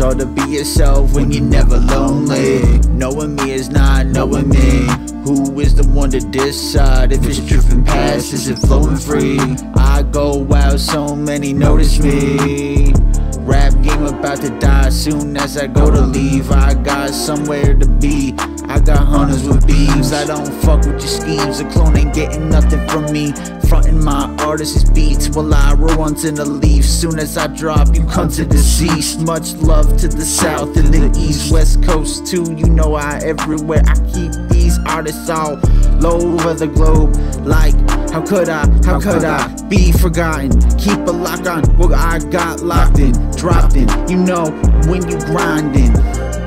hard to be yourself when you're never lonely. Knowing me is not knowing me. Who is the one to decide if it's drifting past? Is it flowing free? I go out, so many notice me. Rap game about to die soon as I go to leave. I got somewhere to be. I got hunters with beams. I don't fuck with your schemes. A clone ain't getting nothing from me. Frontin' my artist's beats while I roll onto the leaf. Soon as I drop, you come to deceased. Much love to the south and the east, west coast too. You know I everywhere. I keep these artists all over the globe. Like, how could I? How could I be forgotten? Keep a lock on what I got locked in, dropped in. You know when you grinding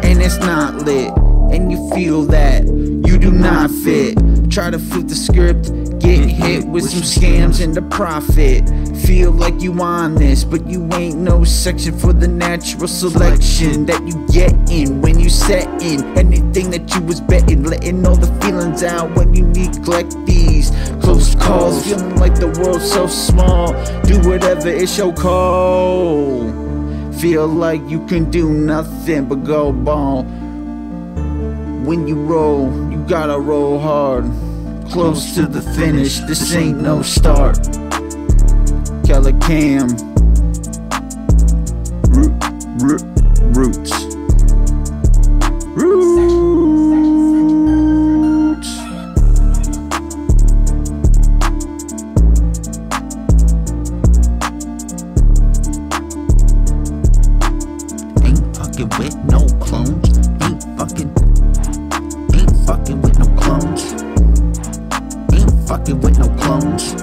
and it's not lit and you feel that you do not fit. Try to flip the script, get mm-hmm. hit with some scams and the profit. Feel like you on this, but you ain't no section for the natural selection that you get in when you set in anything that you was betting, letting all the feelings out when you neglect these close calls. Feeling like the world's so small, do whatever, it's your call. Feel like you can do nothing but go ball. When you roll, you gotta roll hard. Close to the finish, this ain't no start. Kelekam. Root, root. Roots. With no clones.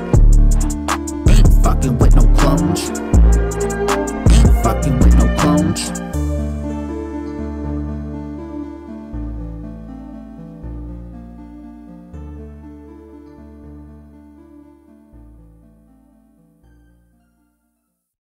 Ain't fucking with no clones.